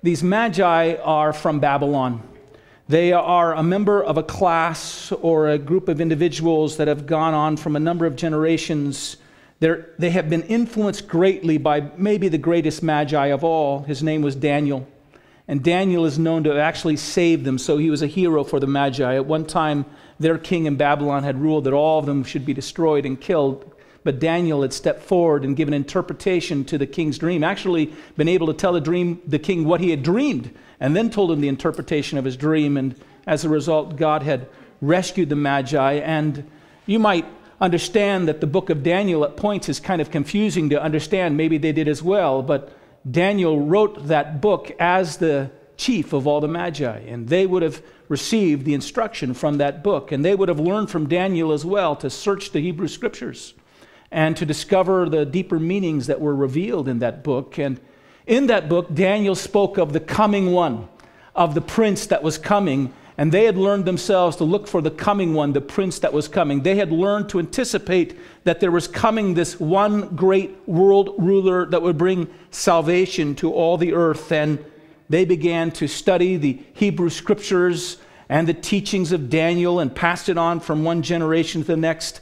These magi are from Babylon. They are a member of a class or a group of individuals that have gone on from a number of generations. They're, they have been influenced greatly by maybe the greatest magi of all. His name was Daniel. And Daniel is known to have actually saved them, so he was a hero for the Magi. At one time, their king in Babylon had ruled that all of them should be destroyed and killed. But Daniel had stepped forward and given interpretation to the king's dream, actually been able to tell the dream, the king what he had dreamed, and then told him the interpretation of his dream. And as a result, God had rescued the Magi. And you might understand that the book of Daniel at points is kind of confusing to understand. Maybe they did as well, but Daniel wrote that book as the chief of all the Magi, and they would have received the instruction from that book, and they would have learned from Daniel as well to search the Hebrew scriptures and to discover the deeper meanings that were revealed in that book. And in that book, Daniel spoke of the coming one, of the prince that was coming, and they had learned themselves to look for the coming one, the prince that was coming. They had learned to anticipate that there was coming this one great world ruler that would bring salvation to all the earth. And they began to study the Hebrew scriptures and the teachings of Daniel and passed it on from one generation to the next.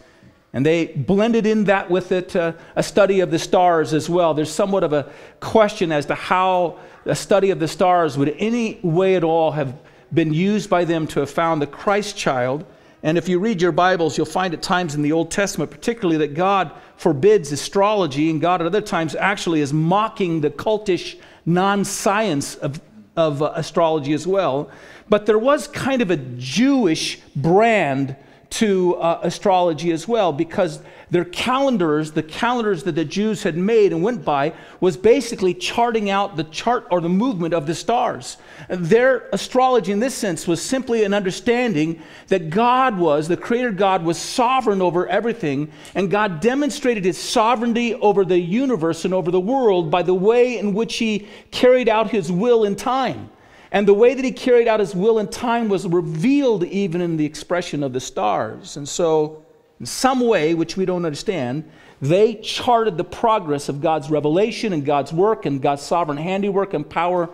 And they blended in that with it uh, a study of the stars as well. There's somewhat of a question as to how a study of the stars would any way at all have been used by them to have found the Christ child. And if you read your Bibles, you'll find at times in the Old Testament, particularly, that God forbids astrology, and God at other times actually is mocking the cultish non science of, of uh, astrology as well. But there was kind of a Jewish brand to uh, astrology as well because their calendars, the calendars that the Jews had made and went by, was basically charting out the chart or the movement of the stars. Their astrology, in this sense, was simply an understanding that God was, the Creator God, was sovereign over everything, and God demonstrated His sovereignty over the universe and over the world by the way in which He carried out His will in time. And the way that he carried out his will in time was revealed even in the expression of the stars. And so, in some way, which we don't understand, they charted the progress of God's revelation and God's work and God's sovereign handiwork and power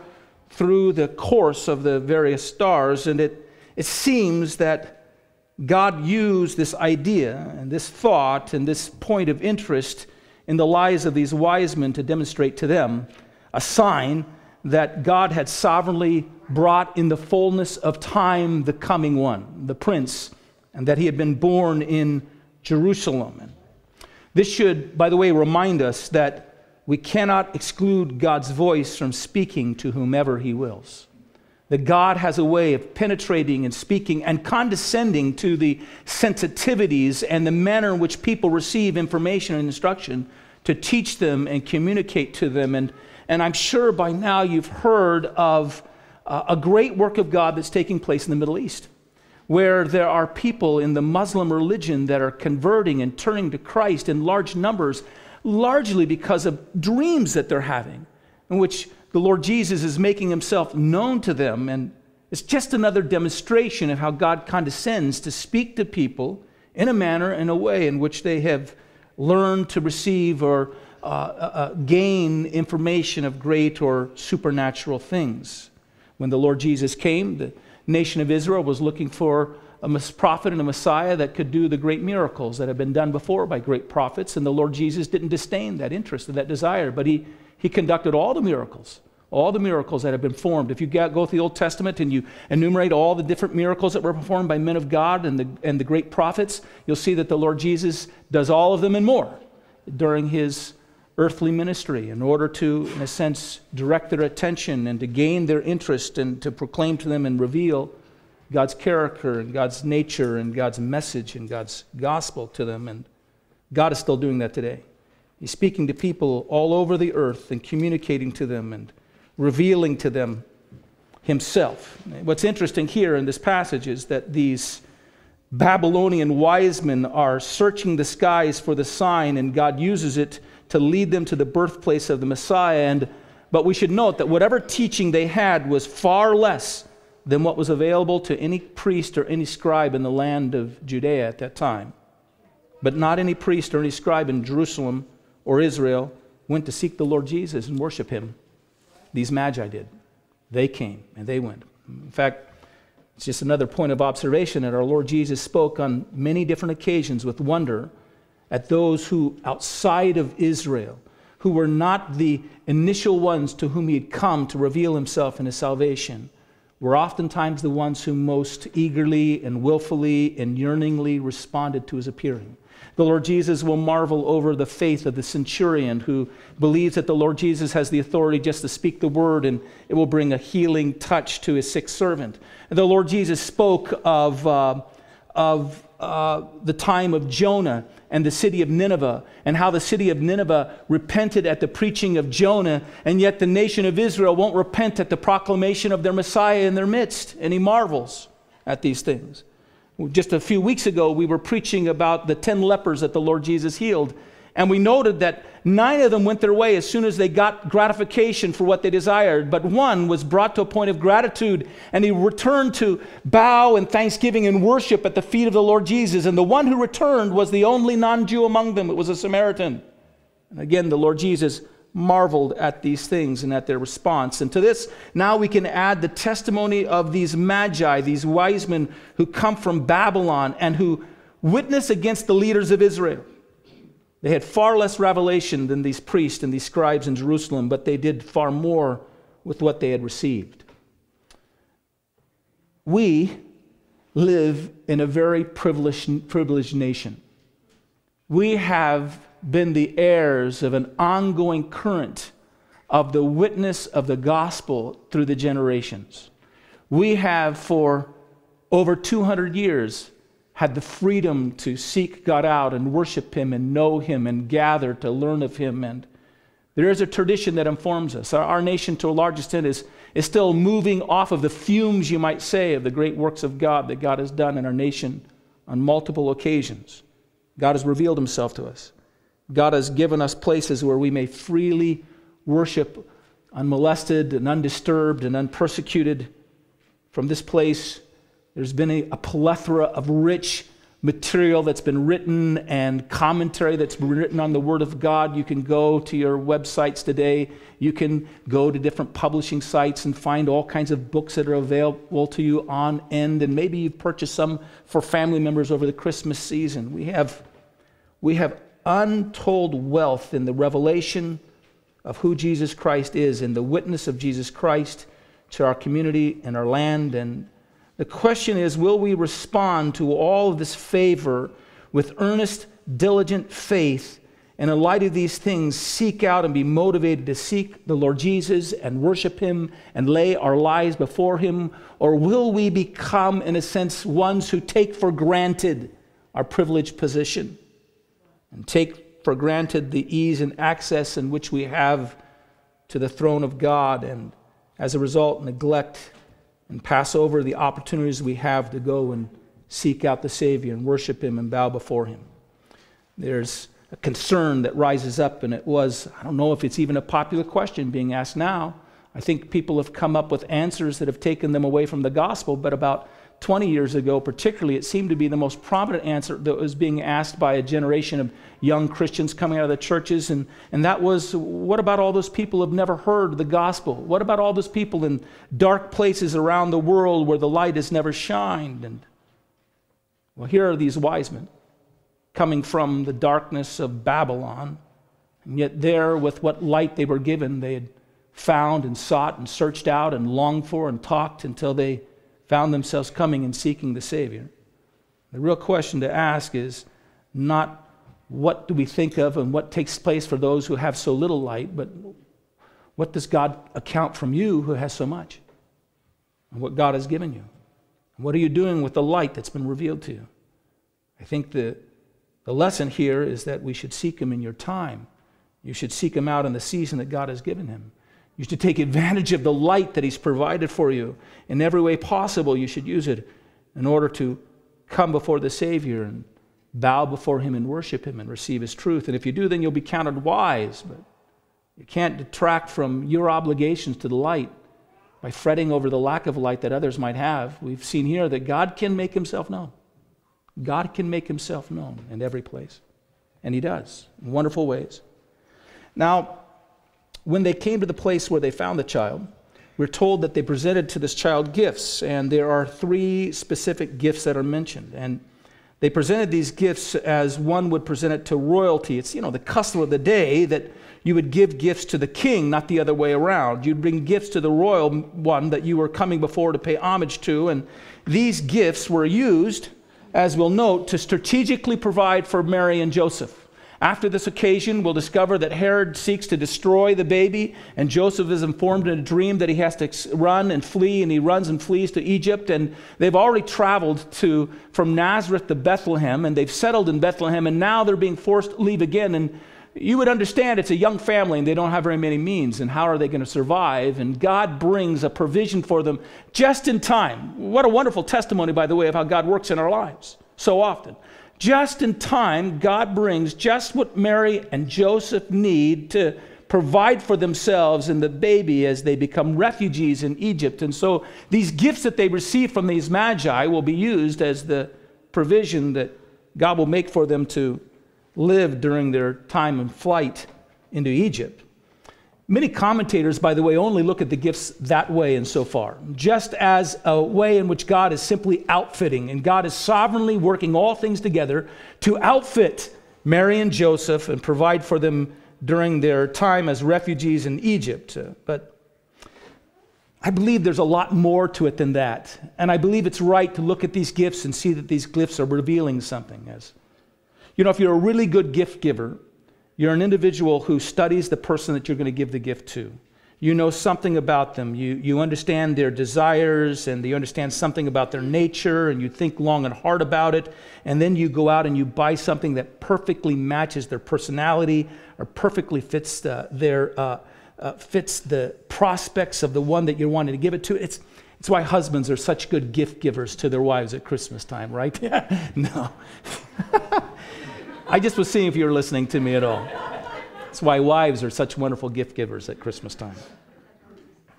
through the course of the various stars. And it, it seems that God used this idea and this thought and this point of interest in the lives of these wise men to demonstrate to them a sign that God had sovereignly brought in the fullness of time the coming one, the prince, and that he had been born in Jerusalem. This should, by the way, remind us that we cannot exclude God's voice from speaking to whomever he wills. That God has a way of penetrating and speaking and condescending to the sensitivities and the manner in which people receive information and instruction to teach them and communicate to them. And and I'm sure by now you've heard of uh, a great work of God that's taking place in the Middle East, where there are people in the Muslim religion that are converting and turning to Christ in large numbers, largely because of dreams that they're having, in which the Lord Jesus is making himself known to them. And it's just another demonstration of how God condescends to speak to people in a manner, in a way in which they have learned to receive or uh, uh, uh, gain information of great or supernatural things. When the Lord Jesus came, the nation of Israel was looking for a prophet and a Messiah that could do the great miracles that had been done before by great prophets. And the Lord Jesus didn't disdain that interest and that desire, but he, he conducted all the miracles, all the miracles that have been formed. If you go through the Old Testament and you enumerate all the different miracles that were performed by men of God and the, and the great prophets, you'll see that the Lord Jesus does all of them and more during his earthly ministry in order to, in a sense, direct their attention and to gain their interest and to proclaim to them and reveal God's character and God's nature and God's message and God's gospel to them. And God is still doing that today. He's speaking to people all over the earth and communicating to them and revealing to them Himself. What's interesting here in this passage is that these Babylonian wise men are searching the skies for the sign, and God uses it to lead them to the birthplace of the Messiah. And, but we should note that whatever teaching they had was far less than what was available to any priest or any scribe in the land of Judea at that time. But not any priest or any scribe in Jerusalem or Israel went to seek the Lord Jesus and worship him. These magi did. they came and they went. In fact, it's just another point of observation that our Lord Jesus spoke on many different occasions with wonder at those who, outside of Israel, who were not the initial ones to whom he had come to reveal himself in his salvation, were oftentimes the ones who most eagerly and willfully and yearningly responded to his appearing. The Lord Jesus will marvel over the faith of the centurion who believes that the Lord Jesus has the authority just to speak the word and it will bring a healing touch to his sick servant. And the Lord Jesus spoke of, uh, of uh, the time of Jonah and the city of Nineveh, and how the city of Nineveh repented at the preaching of Jonah, and yet the nation of Israel won't repent at the proclamation of their Messiah in their midst. And he marvels at these things. Just a few weeks ago, we were preaching about the 10 lepers that the Lord Jesus healed. And we noted that nine of them went their way as soon as they got gratification for what they desired. But one was brought to a point of gratitude, and he returned to bow and thanksgiving and worship at the feet of the Lord Jesus. And the one who returned was the only non Jew among them, it was a Samaritan. And again, the Lord Jesus marveled at these things and at their response. And to this, now we can add the testimony of these magi, these wise men who come from Babylon and who witness against the leaders of Israel. They had far less revelation than these priests and these scribes in Jerusalem, but they did far more with what they had received. We live in a very privileged, privileged nation. We have been the heirs of an ongoing current of the witness of the gospel through the generations. We have, for over 200 years, had the freedom to seek God out and worship Him and know Him and gather to learn of Him. And there is a tradition that informs us. Our, our, nation, to a large extent, is, is still moving off of the fumes, you might say, of the great works of God that God has done in our nation on multiple occasions. God has revealed Himself to us. God has given us places where we may freely worship unmolested and undisturbed and unpersecuted. From this place, there's been a, a, plethora of rich material that's been written and commentary that's been written on the Word of God. You can go to your websites today. You can go to different publishing sites and find all kinds of books that are available to you on end. And maybe you've purchased some for family members over the Christmas season. We have, we have untold wealth in the revelation of who Jesus Christ is and the witness of Jesus Christ to our community and our land. And the question is will we respond to all of this favor with earnest, diligent faith? And in light of these things, seek out and be motivated to seek the Lord Jesus and worship Him and lay our lives before Him? Or will we become, in a sense, ones who take for granted our privileged position? and take for granted the ease and access in which we have to the throne of God, and as a result, neglect and pass over the opportunities we have to go and seek out the Savior and worship Him and bow before Him. There's a concern that rises up, and it was, I don't know if it's even a popular question being asked now. I think people have come up with answers that have taken them away from the gospel, but about 20 years ago, particularly, it seemed to be the most prominent answer that was being asked by a generation of young Christians coming out of the churches. And, and that was what about all those people who have never heard the gospel? What about all those people in dark places around the world where the light has never shined? And well, here are these wise men coming from the darkness of Babylon. And yet, there, with what light they were given, they had found and sought and searched out and longed for and talked until they found themselves coming and seeking the Savior. The real question to ask is not what do we think of and what takes place for those who have so little light, but what does God account from you who has so much? And what God has given you? What are you doing with the light that's been revealed to you? I think the, the lesson here is that we should seek Him in your time. You should seek Him out in the season that God has given Him. You should take advantage of the light that He's provided for you. In every way possible, you should use it in order to come before the Savior and bow before Him and worship Him and receive His truth. And if you do, then you'll be counted wise. But you can't detract from your obligations to the light by fretting over the lack of light that others might have. We've seen here that God can make Himself known. God can make Himself known in every place. And He does in wonderful ways. Now, when they came to the place where they found the child, we're told that they presented to this child gifts, and there are three specific gifts that are mentioned. And they presented these gifts as one would present it to royalty. It's, you know, the custom of the day that you would give gifts to the king, not the other way around. You'd bring gifts to the royal one that you were coming before to pay homage to. And these gifts were used, as we'll note, to strategically provide for Mary and Joseph. After this occasion, we'll discover that Herod seeks to destroy the baby, and Joseph is informed in a dream that he has to run and flee, and he runs and flees to Egypt. And they've already traveled to from Nazareth to Bethlehem, and they've settled in Bethlehem, and now they're being forced to leave again. And you would understand it's a young family and they don't have very many means, and how are they going to survive? And God brings a provision for them just in time. What a wonderful testimony, by the way, of how God works in our lives so often. Just in time, God brings just what Mary and Joseph need to provide for themselves and the baby as they become refugees in Egypt. And so these gifts that they receive from these magi will be used as the provision that God will make for them to live during their time in flight into Egypt. Many commentators, by the way, only look at the gifts that way and so far, just as a way in which God is simply outfitting, and God is sovereignly working all things together to outfit Mary and Joseph and provide for them during their time as refugees in Egypt. Uh, but I believe there's a lot more to it than that. And I believe it's right to look at these gifts and see that these gifts are revealing something. As you know, if you're a really good gift giver, you're an individual who studies the person that you're going to give the gift to. You know something about them. You, you understand their desires and you understand something about their nature and you think long and hard about it. And then you go out and you buy something that perfectly matches their personality or perfectly fits, the, their, uh, uh, fits the prospects of the one that you're wanting to give it to. It's, it's why husbands are such good gift givers to their wives at Christmas time, right? No. I just was seeing if you were listening to me at all. That's why wives are such wonderful gift givers at Christmas time.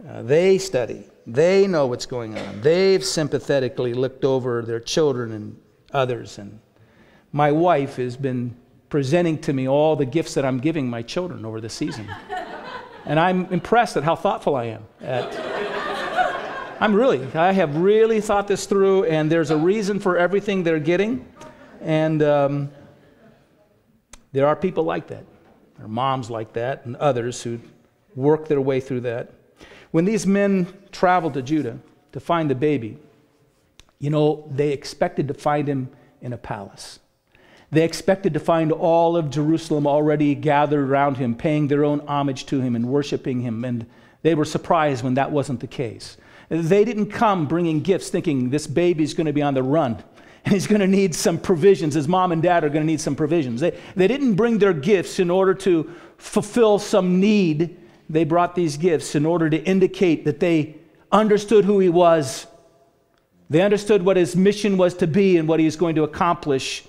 Uh, they study, they know what's going on, they've sympathetically looked over their children and others. And my wife has been presenting to me all the gifts that I'm giving my children over the season. And I'm impressed at how thoughtful I am. At, I'm really, I have really thought this through, and there's a reason for everything they're getting. And um, there are people like that. There are moms like that and others who work their way through that. When these men traveled to Judah to find the baby, you know, they expected to find him in a palace. They expected to find all of Jerusalem already gathered around him, paying their own homage to him and worshiping him. And they were surprised when that wasn't the case. They didn't come bringing gifts thinking this baby's going to be on the run and he's going to need some provisions. His mom and dad are going to need some provisions. They, they didn't bring their gifts in order to fulfill some need. They brought these gifts in order to indicate that they understood who he was. They understood what his mission was to be and what he was going to accomplish.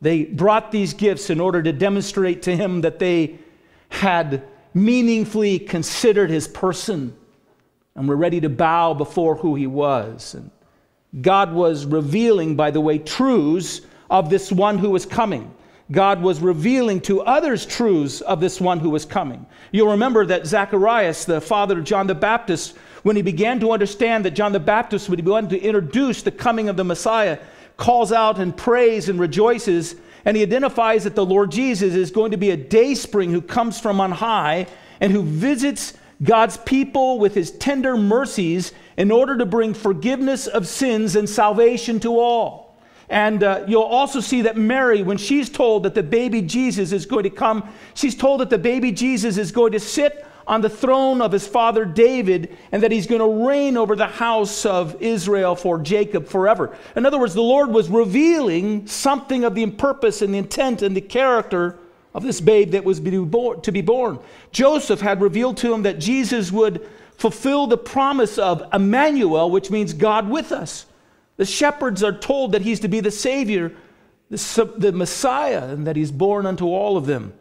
They brought these gifts in order to demonstrate to him that they had meaningfully considered his person and were ready to bow before who he was. And God was revealing, by the way, truths of this one who was coming. God was revealing to others truths of this one who was coming. You'll remember that Zacharias, the father of John the Baptist, when he began to understand that John the Baptist would begin to introduce the coming of the Messiah, calls out and prays and rejoices, and he identifies that the Lord Jesus is going to be a day spring who comes from on high and who visits God's people with his tender mercies in order to bring forgiveness of sins and salvation to all. And uh, you'll also see that Mary, when she's told that the baby Jesus is going to come, she's told that the baby Jesus is going to sit on the throne of his father David and that he's going to reign over the house of Israel for Jacob forever. In other words, the Lord was revealing something of the purpose and the intent and the character of this babe that was to be born. Joseph had revealed to him that Jesus would fulfill the promise of Emmanuel, which means God with us. The shepherds are told that he's to be the Savior, the, the Messiah, and that he's born unto all of them.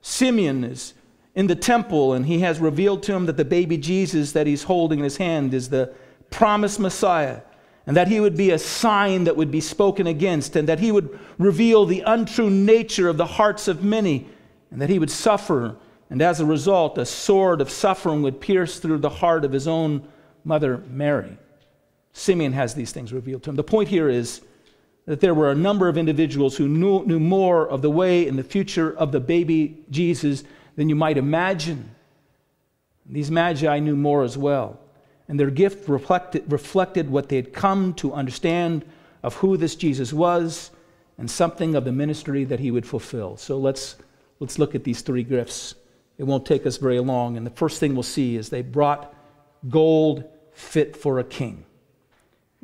Simeon is in the temple, and he has revealed to him that the baby Jesus that he's holding in his hand is the promised Messiah, and that he would be a sign that would be spoken against, and that he would reveal the untrue nature of the hearts of many, and that he would suffer And as a result, a sword of suffering would pierce through the heart of his own mother, Mary. Simeon has these things revealed to him. The point here is that there were a number of individuals who knew, knew more of the way and the future of the baby Jesus than you might imagine. These magi knew more as well. And their gift reflected, reflected what they had come to understand of who this Jesus was and something of the ministry that he would fulfill. So let's, let's look at these three gifts. It won't take us very long. And the first thing we'll see is they brought gold fit for a king.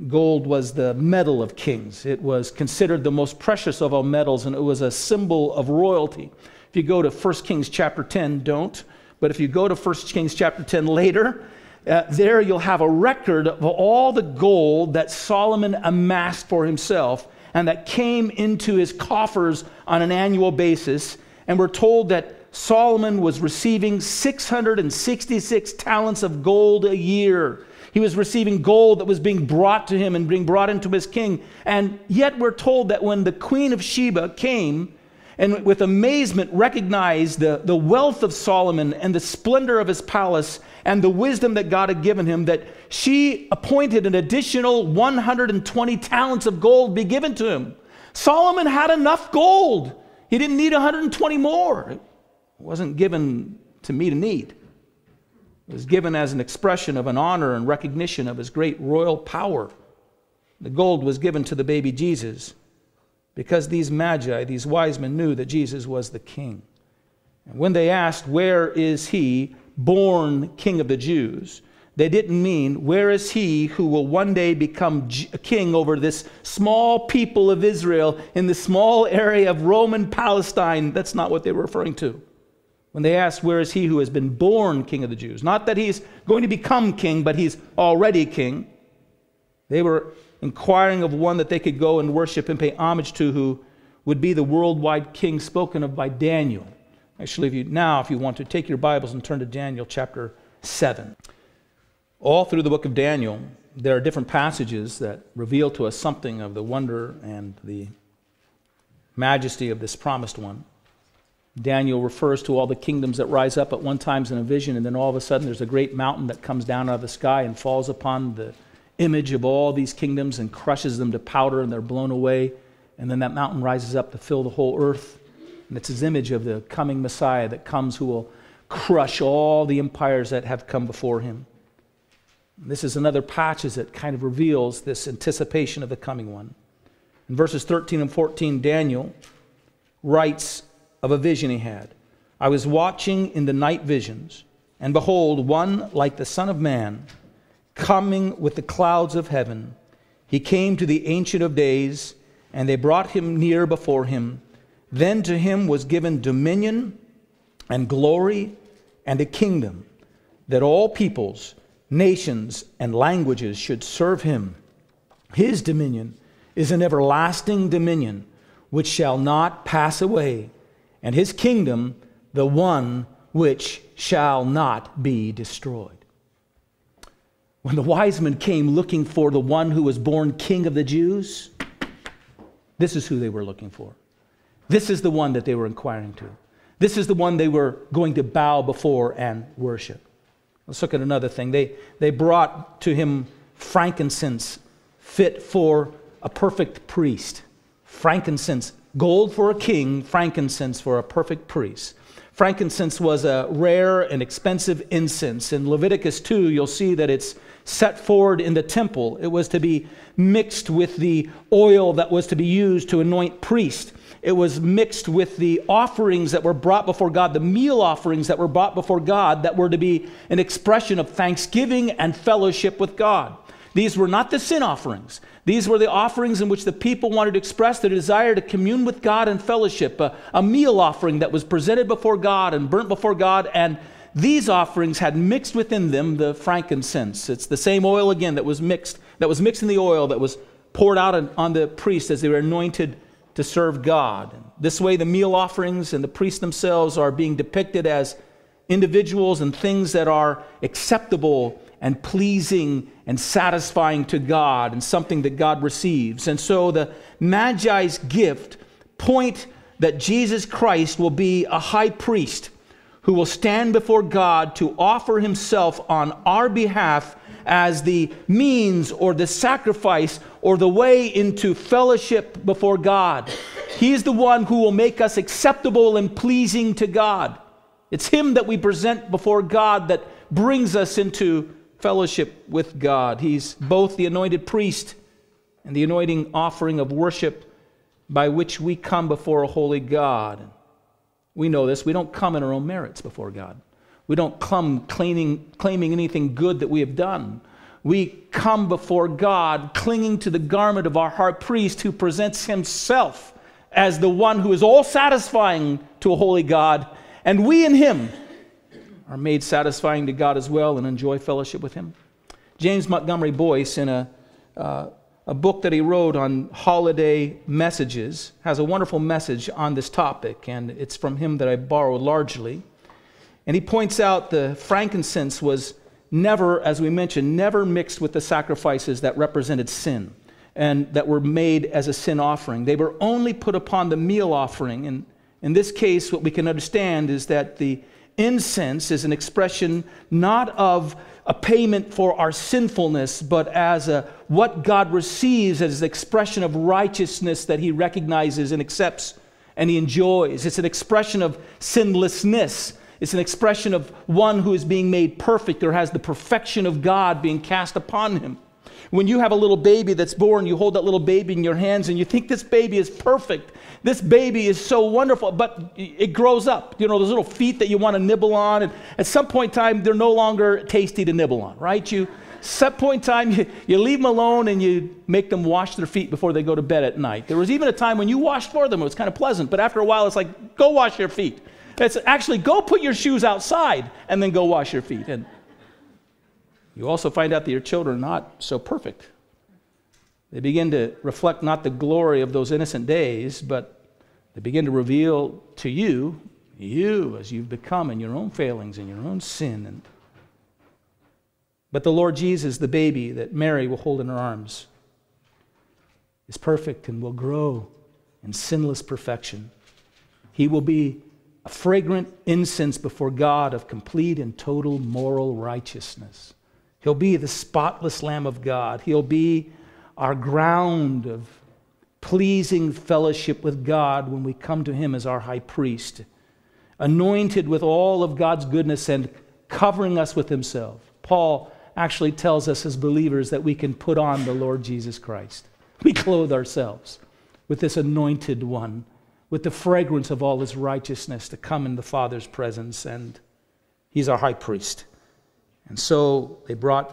Gold was the metal of kings. It was considered the most precious of all metals, and it was a symbol of royalty. If you go to 1 Kings chapter 10, don't, but if you go to 1 Kings chapter 10 later, uh, there you'll have a record of all the gold that Solomon amassed for himself and that came into his coffers on an annual basis. And we're told that Solomon was receiving 666 talents of gold a year. He was receiving gold that was being brought to him and being brought into his king. And yet we're told that when the queen of Sheba came and with amazement recognized the, the wealth of Solomon and the splendor of his palace and the wisdom that God had given him, that she appointed an additional 120 talents of gold be given to him. Solomon had enough gold. He didn't need 120 more. It wasn't given to meet a need. It was given as an expression of an honor and recognition of his great royal power. The gold was given to the baby Jesus because these magi, these wise men, knew that Jesus was the king. And when they asked, Where is he born king of the Jews? they didn't mean, Where is he who will one day become king over this small people of Israel in the small area of Roman Palestine? That's not what they were referring to when they asked, Where is he who has been born king of the Jews? Not that he's going to become king, but he's already king. They were inquiring of one that they could go and worship and pay homage to, who would be the worldwide king spoken of by Daniel. Actually, if you, now, if you want to, take your Bibles and turn to Daniel chapter 7. All through the book of Daniel, there are different passages that reveal to us something of the wonder and the majesty of this promised one. Daniel refers to all the kingdoms that rise up at one time in a vision, and then all of a sudden there's a great mountain that comes down out of the sky and falls upon the image of all these kingdoms and crushes them to powder, and they're blown away. And then that mountain rises up to fill the whole earth. And it's his image of the coming Messiah that comes who will crush all the empires that have come before him. This is another passage that kind of reveals this anticipation of the coming one. In verses 13 and 14, Daniel writes of a vision he had. I was watching in the night visions, and behold, one like the Son of Man coming with the clouds of heaven. He came to the Ancient of Days, and they brought him near before him. Then to him was given dominion and glory and a kingdom, that all peoples, nations, and languages should serve him. His dominion is an everlasting dominion which shall not pass away and his kingdom the one which shall not be destroyed. When the wise men came looking for the one who was born king of the Jews, this is who they were looking for. This is the one that they were inquiring to. This is the one they were going to bow before and worship. Let's look at another thing. They, they brought to him frankincense fit for a perfect priest. Frankincense gold for a king, frankincense for a perfect priest. Frankincense was a rare and expensive incense. In Leviticus 2, you'll see that it's set forward in the temple. It was to be mixed with the oil that was to be used to anoint priests. It was mixed with the offerings that were brought before God, the meal offerings that were brought before God, that were to be an expression of thanksgiving and fellowship with God. These were not the sin offerings. These were the offerings in which the people wanted to express their desire to commune with God and fellowship, a, a, meal offering that was presented before God and burnt before God. And these offerings had mixed within them the frankincense. It's the same oil again that was mixed, that was mixed in the oil that was poured out on, the priests as they were anointed to serve God. This way, the meal offerings and the priests themselves are being depicted as individuals and things that are acceptable and pleasing and satisfying to God and something that God receives. And so the Magi's gift point that Jesus Christ will be a high priest who will stand before God to offer himself on our behalf as the means or the sacrifice or the way into fellowship before God. He is the one who will make us acceptable and pleasing to God. It's Him that we present before God that brings us into fellowship with God. He's both the anointed priest and the anointing offering of worship by which we come before a holy God. We know this. We don't come in our own merits before God. We don't come claiming, claiming anything good that we have done. We come before God clinging to the garment of our high priest who presents himself as the one who is all satisfying to a holy God, and we in him are made satisfying to God as well and enjoy fellowship with him. James Montgomery Boice, in a, uh, a book that he wrote on holiday messages, has a wonderful message on this topic, and it's from him that I borrowed largely. And he points out the frankincense was never, as we mentioned, never mixed with the sacrifices that represented sin and that were made as a sin offering. They were only put upon the meal offering. And in this case, what we can understand is that the incense is an expression not of a payment for our sinfulness, but as a, what God receives as an expression of righteousness that He recognizes and accepts and He enjoys. It's an expression of sinlessness it's an expression of one who is being made perfect or has the perfection of God being cast upon him. When you have a little baby that's born, you hold that little baby in your hands and you think this baby is perfect. This baby is so wonderful, but it grows up. You know, those little feet that you want to nibble on. And at some point in time, they're no longer tasty to nibble on, right? You, some point in time, you, you leave them alone and you make them wash their feet before they go to bed at night. There was even a time when you washed for them, it was kind of pleasant, but after a while, it's like, go wash your feet. It's actually go put your shoes outside and then go wash your feet. And you also find out that your children are not so perfect. They begin to reflect not the glory of those innocent days, but they begin to reveal to you, you as you've become in your own failings and your own sin. And, but the Lord Jesus, the baby that Mary will hold in her arms, is perfect and will grow in sinless perfection. He will be a fragrant incense before God of complete and total moral righteousness. He'll be the spotless Lamb of God. He'll be our ground of pleasing fellowship with God when we come to Him as our high priest, anointed with all of God's goodness and covering us with Himself. Paul actually tells us as believers that we can put on the Lord Jesus Christ. We clothe ourselves with this anointed one with the fragrance of all his righteousness to come in the Father's presence, and he's our high priest. And so they brought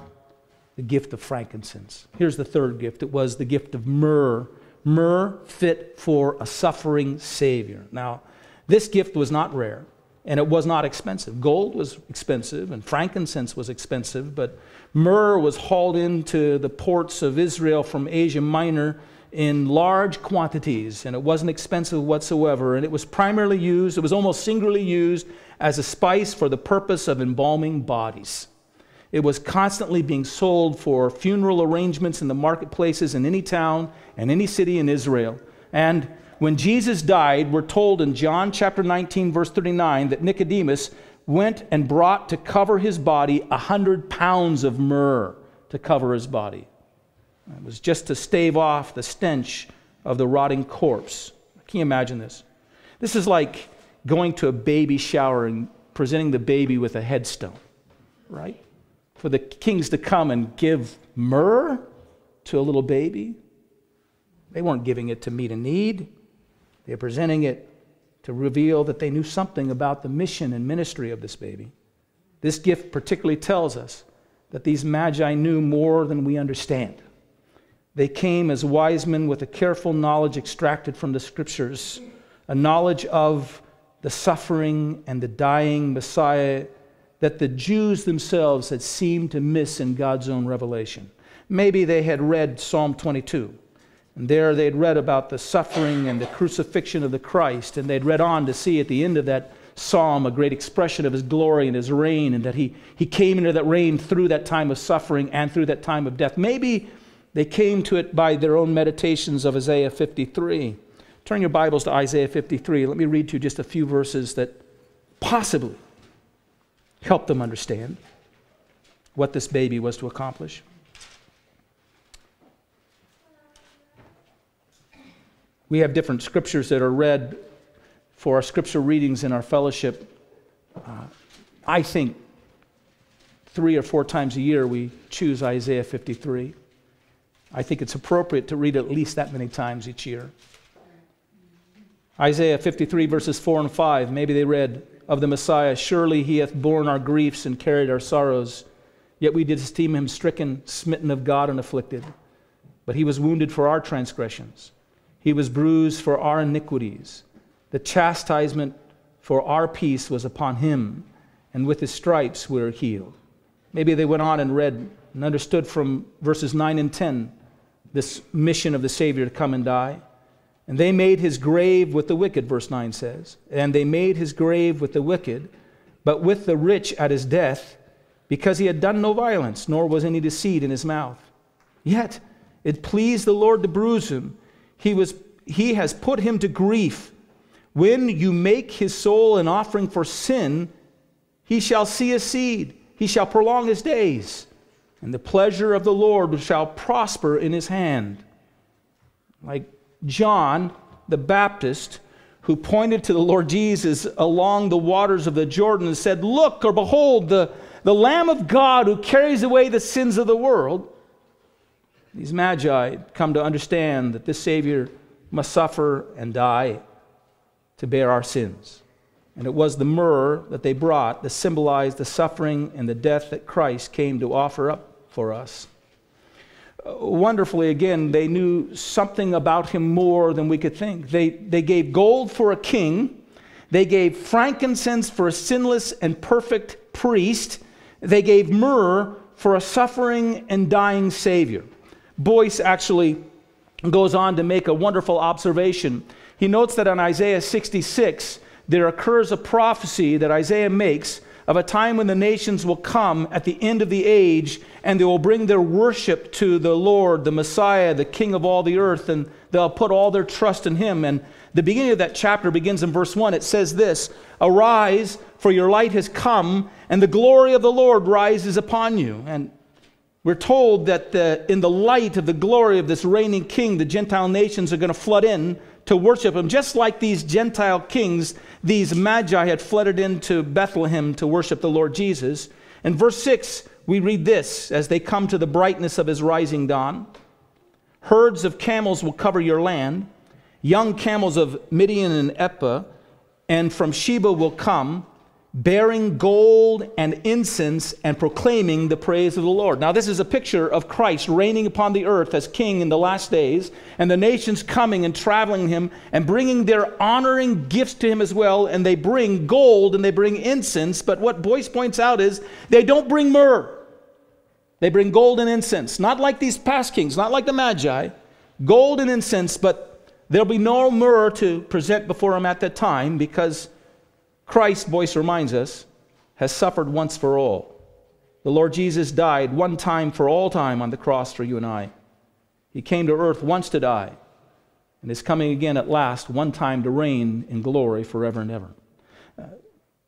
the gift of frankincense. Here's the third gift it was the gift of myrrh. Myrrh fit for a suffering Savior. Now, this gift was not rare and it was not expensive. Gold was expensive and frankincense was expensive, but myrrh was hauled into the ports of Israel from Asia Minor in large quantities, and it wasn't expensive whatsoever. And it was primarily used, it was almost singularly used as a spice for the purpose of embalming bodies. It was constantly being sold for funeral arrangements in the marketplaces in any town and any city in Israel. And when Jesus died, we're told in John chapter 19, verse 39, that Nicodemus went and brought to cover his body a hundred pounds of myrrh to cover his body. It was just to stave off the stench of the rotting corpse. Can you imagine this? This is like going to a baby shower and presenting the baby with a headstone, right? For the kings to come and give myrrh to a little baby. They weren't giving it to meet a need, they were presenting it to reveal that they knew something about the mission and ministry of this baby. This gift particularly tells us that these magi knew more than we understand. They came as wise men with a careful knowledge extracted from the scriptures, a knowledge of the suffering and the dying Messiah that the Jews themselves had seemed to miss in God's own revelation. Maybe they had read Psalm 22, and there they'd read about the suffering and the crucifixion of the Christ, and they'd read on to see at the end of that psalm a great expression of his glory and his reign, and that he, he came into that reign through that time of suffering and through that time of death. Maybe they came to it by their own meditations of Isaiah 53. Turn your Bibles to Isaiah 53. Let me read to you just a few verses that possibly help them understand what this baby was to accomplish. We have different scriptures that are read for our scripture readings in our fellowship. Uh, I think three or four times a year we choose Isaiah 53. I think it's appropriate to read at least that many times each year. Isaiah 53, verses 4 and 5, maybe they read of the Messiah, Surely he hath borne our griefs and carried our sorrows. Yet we did esteem him stricken, smitten of God, and afflicted. But he was wounded for our transgressions, he was bruised for our iniquities. The chastisement for our peace was upon him, and with his stripes we are healed. Maybe they went on and read and understood from verses 9 and 10 this mission of the Savior to come and die. And they made his grave with the wicked, verse 9 says. And they made his grave with the wicked, but with the rich at his death, because he had done no violence, nor was any deceit in his mouth. Yet it pleased the Lord to bruise him. He, was, he has put him to grief. When you make his soul an offering for sin, he shall see a seed, he shall prolong his days, and the pleasure of the Lord shall prosper in his hand. Like John the Baptist, who pointed to the Lord Jesus along the waters of the Jordan and said, Look or behold, the, the Lamb of God who carries away the sins of the world. These magi come to understand that this Savior must suffer and die to bear our sins. And it was the myrrh that they brought that symbolized the suffering and the death that Christ came to offer up for us wonderfully, again, they knew something about him more than we could think. They, they gave gold for a king, they gave frankincense for a sinless and perfect priest, they gave myrrh for a suffering and dying Savior. Boice actually goes on to make a wonderful observation. He notes that in Isaiah 66, there occurs a prophecy that Isaiah makes of a time when the nations will come at the end of the age and they will bring their worship to the Lord, the Messiah, the King of all the earth, and they'll put all their trust in Him. And the beginning of that chapter begins in verse 1. It says this Arise, for your light has come, and the glory of the Lord rises upon you. And we're told that the, in the light of the glory of this reigning king, the Gentile nations are going to flood in to worship him, just like these Gentile kings, these magi had flooded into Bethlehem to worship the Lord Jesus. In verse 6, we read this as they come to the brightness of his rising dawn Herds of camels will cover your land, young camels of Midian and Ephah, and from Sheba will come bearing gold and incense and proclaiming the praise of the Lord. Now, this is a picture of Christ reigning upon the earth as king in the last days, and the nations coming and traveling him and bringing their honoring gifts to him as well. And they bring gold and they bring incense, but what Boice points out is they don't bring myrrh. They bring gold and incense, not like these past kings, not like the Magi. Gold and incense, but there'll be no myrrh to present before him at that time because Christ, Boice reminds us, has suffered once for all. The Lord Jesus died one time for all time on the cross for you and I. He came to earth once to die and is coming again at last, one time to reign in glory forever and ever. Uh,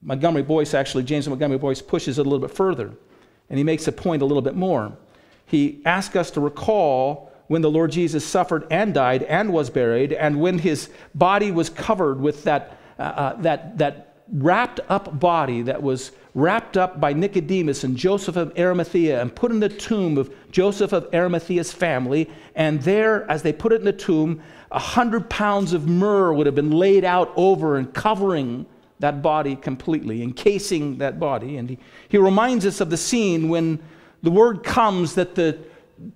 Montgomery Boice, actually, James Montgomery Boice pushes it a little bit further and he makes a point a little bit more. He asks us to recall when the Lord Jesus suffered and died and was buried, and when his body was covered with that, uh, uh, that, that wrapped up body that was wrapped up by Nicodemus and Joseph of Arimathea and put in the tomb of Joseph of Arimathea's family. And there, as they put it in the tomb, a hundred pounds of myrrh would have been laid out over and covering that body completely, encasing that body. And he, he reminds us of the scene when the word comes that the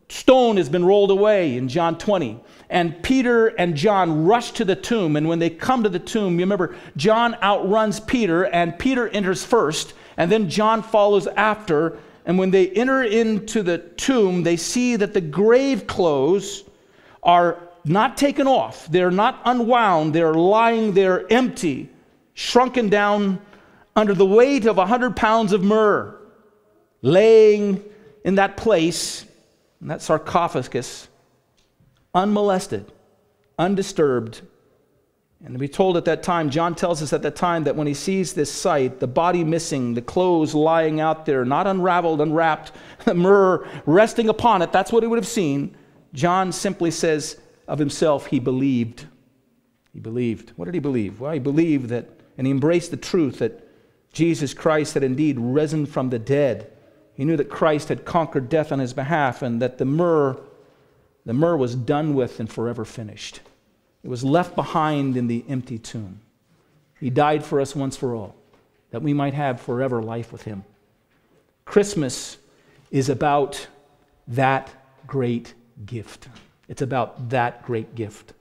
stone has been rolled away in John 20. And Peter and John rush to the tomb. And when they come to the tomb, you remember, John outruns Peter, and Peter enters first, and then John follows after. And when they enter into the tomb, they see that the grave clothes are not taken off, they're not unwound, they're lying there empty, shrunken down under the weight of a hundred pounds of myrrh, laying in that place, in that sarcophagus unmolested, undisturbed, And we told at that time, John tells us at that time that when he sees this sight, the body missing, the clothes lying out there, not unraveled, unwrapped, the myrrh resting upon it, that's what he would have seen. John simply says of himself, he believed. He believed. What did he believe? Well, he believed that, and he embraced the truth that Jesus Christ had indeed risen from the dead. He knew that Christ had conquered death on his behalf and that the myrrh, the myrrh was done with and forever finished. It was left behind in the empty tomb. He died for us once for all, that we might have forever life with him. Christmas is about that great gift. It's about that great gift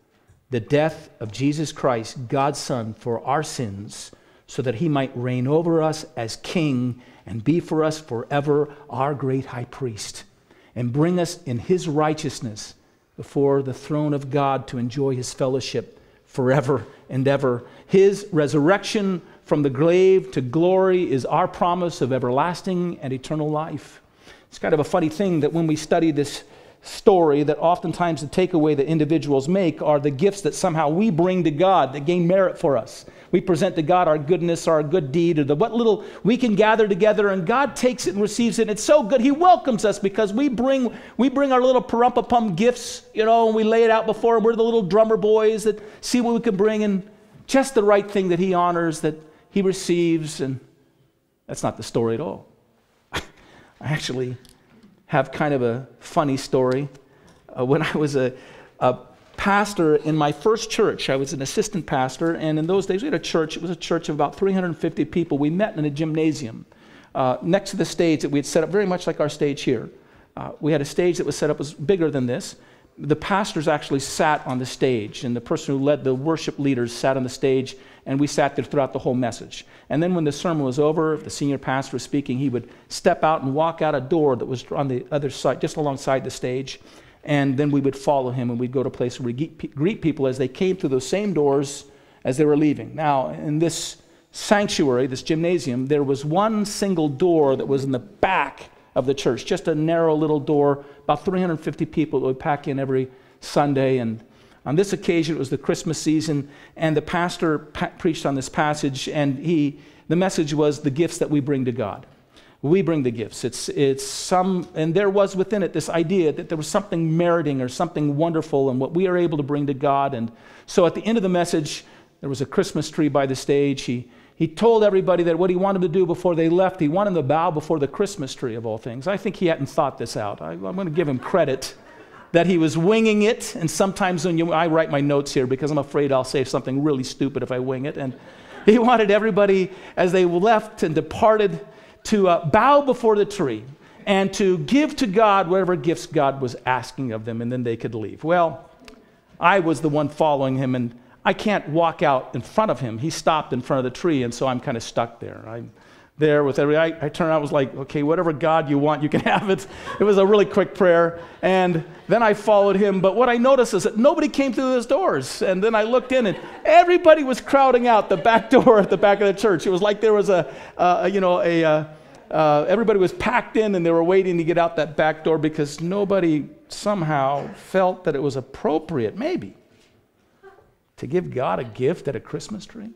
the death of Jesus Christ, God's Son, for our sins, so that he might reign over us as King and be for us forever our great high priest, and bring us in his righteousness before the throne of God to enjoy his fellowship forever and ever. His resurrection from the grave to glory is our promise of everlasting and eternal life. It's kind of a funny thing that when we study this story that oftentimes the takeaway that individuals make are the gifts that somehow we bring to God that gain merit for us. We present to God our goodness, our good deed, or the what little we can gather together, and God takes it and receives it. And it's so good. He welcomes us because we bring we bring our little parumpapum gifts, you know, and we lay it out before him. We're the little drummer boys that see what we can bring and just the right thing that he honors, that he receives, and that's not the story at all. I actually have kind of a funny story. Uh, when I was a, a pastor in my first church, I was an assistant pastor, and in those days we had a church. It was a church of about 350 people. We met in a gymnasium uh, next to the stage that we had set up, very much like our stage here. Uh, we had a stage that was set up was bigger than this. The pastors actually sat on the stage, and the person who led the worship leaders sat on the stage and we sat there throughout the whole message. And then when the sermon was over, the senior pastor was speaking, he would step out and walk out a door that was on the other side, just alongside the stage. And then we would follow him and we'd go to a place where we greet people as they came through those same doors as they were leaving. Now, in this sanctuary, this gymnasium, there was one single door that was in the back of the church, just a narrow little door, about 350 people that would pack in every Sunday. And on this occasion, it was the Christmas season, and the pastor pa- preached on this passage, and he, the message was the gifts that we bring to God. We bring the gifts. It's, it's some, and there was within it this idea that there was something meriting or something wonderful in what we are able to bring to God. And so at the end of the message, there was a Christmas tree by the stage. He, he told everybody that what he wanted to do before they left, he wanted to bow before the Christmas tree of all things. I think he hadn't thought this out. I, I'm going to give him credit that he was winging it. And sometimes when you, I write my notes here because I'm afraid I'll say something really stupid if I wing it. And he wanted everybody, as they left and departed, to uh, bow before the tree and to give to God whatever gifts God was asking of them, and then they could leave. Well, I was the one following him, and I can't walk out in front of him. He stopped in front of the tree, and so I'm kind of stuck there. I'm, there with every, I, I turned I was like, okay, whatever God you want, you can have it. It was a really quick prayer. And then I followed him. But what I noticed is that nobody came through those doors. And then I looked in and everybody was crowding out the back door at the back of the church. It was like there was a, you know, a, uh, everybody was packed in and they were waiting to get out that back door because nobody somehow felt that it was appropriate, maybe, to give God a gift at a Christmas tree.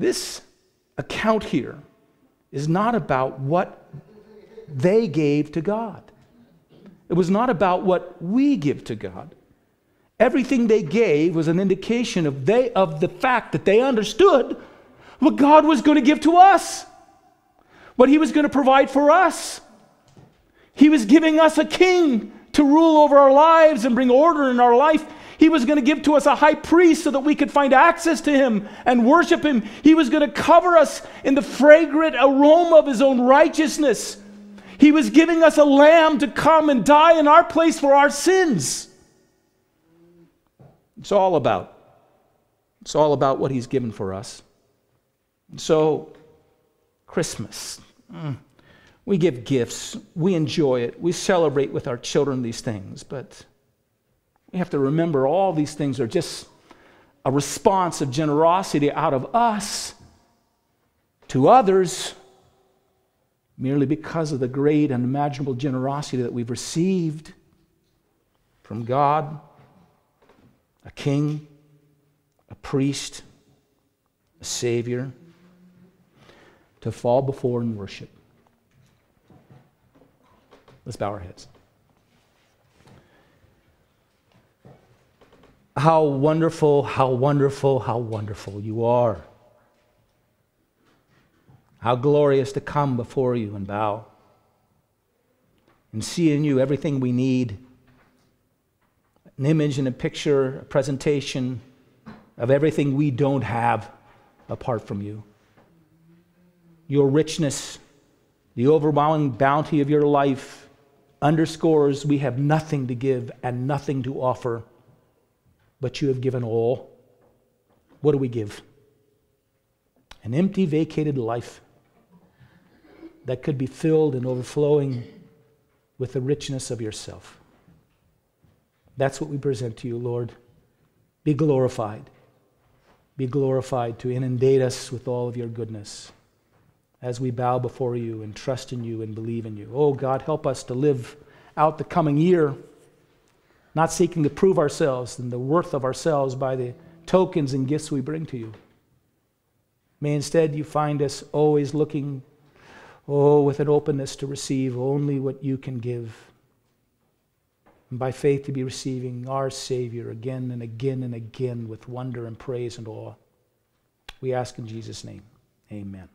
This account here is not about what they gave to God. It was not about what we give to God. Everything they gave was an indication of, they, of the fact that they understood what God was going to give to us, what He was going to provide for us. He was giving us a king to rule over our lives and bring order in our life. He was going to give to us a high priest so that we could find access to him and worship him. He was going to cover us in the fragrant aroma of his own righteousness. He was giving us a lamb to come and die in our place for our sins. It's all about. It's all about what he's given for us. So, Christmas. Mm, we give gifts. We enjoy it. We celebrate with our children these things. But we have to remember all these things are just a response of generosity out of us to others merely because of the great and unimaginable generosity that we've received from God. a king, a priest, a savior to fall before and worship. Let's bow our heads. How wonderful, how wonderful, how wonderful you are. How glorious to come before you and bow and see in you everything we need an image and a picture, a presentation of everything we don't have apart from you. Your richness, the overwhelming bounty of your life underscores we have nothing to give and nothing to offer, but you have given all. What do we give? An empty, vacated life that could be filled and overflowing with the richness of yourself. That's what we present to you, Lord. Be glorified. Be glorified to inundate us with all of your goodness as we bow before you and trust in you and believe in you. Oh, God, help us to live out the coming year, not seeking to prove ourselves and the worth of ourselves by the tokens and gifts we bring to you. May instead you find us always looking Oh, with an openness to receive only what you can give. And by faith to be receiving our Savior again and again and again with wonder and praise and awe. We ask in Jesus' name. Amen.